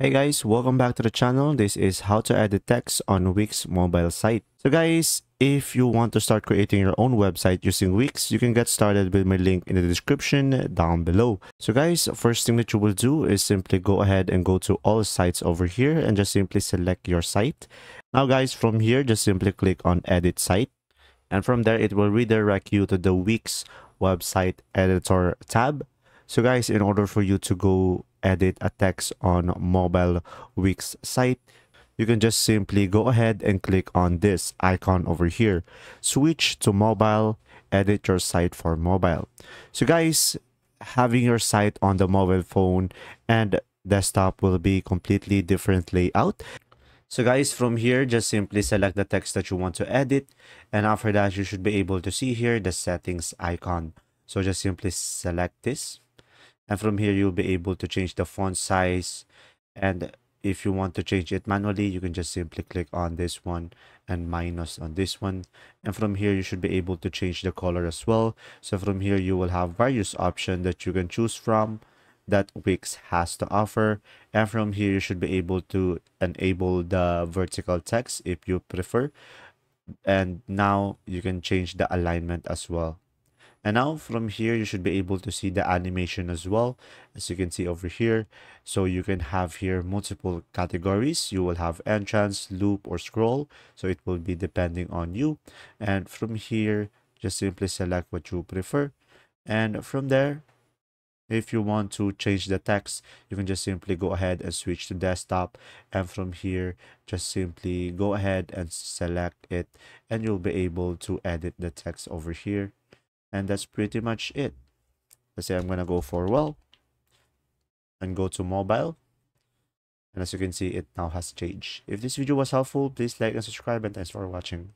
Hey guys, welcome back to the channel. This is how to edit text on Wix mobile site. So guys, if you want to start creating your own website using Wix, you can get started with my link in the description down below. So guys, first thing that you will do is simply go ahead and go to all sites over here and just simply select your site. Now guys, from here, just simply click on edit site. And from there, it will redirect you to the Wix website editor tab. So guys, in order for you to go edit a text on mobile Wix site, you can just simply go ahead and click on this icon over here. Switch to mobile, edit your site for mobile. So guys, having your site on the mobile phone and desktop will be completely different layout. So guys, from here, just simply select the text that you want to edit. And after that, you should be able to see here the settings icon. So just simply select this and from here you'll be able to change the font size. And if you want to change it manually you can just simply click on this one and minus on this one. And from here you should be able to change the color as well. So from here you will have various options that you can choose from that Wix has to offer. And from here you should be able to enable the vertical text if you prefer. And now you can change the alignment as well and now from here, you should be able to see the animation as well, as you can see over here. So you can have here multiple categories. You will have entrance, loop, or scroll. So it will be depending on you. And from here, just simply select what you prefer. And from there, if you want to change the text, you can just simply go ahead and switch to desktop. And from here, just simply go ahead and select it. And you'll be able to edit the text over here and that's pretty much it. Let's say i'm gonna go for well and go to mobile. And as you can see it now has changed. If this video was helpful please like and subscribe and thanks for watching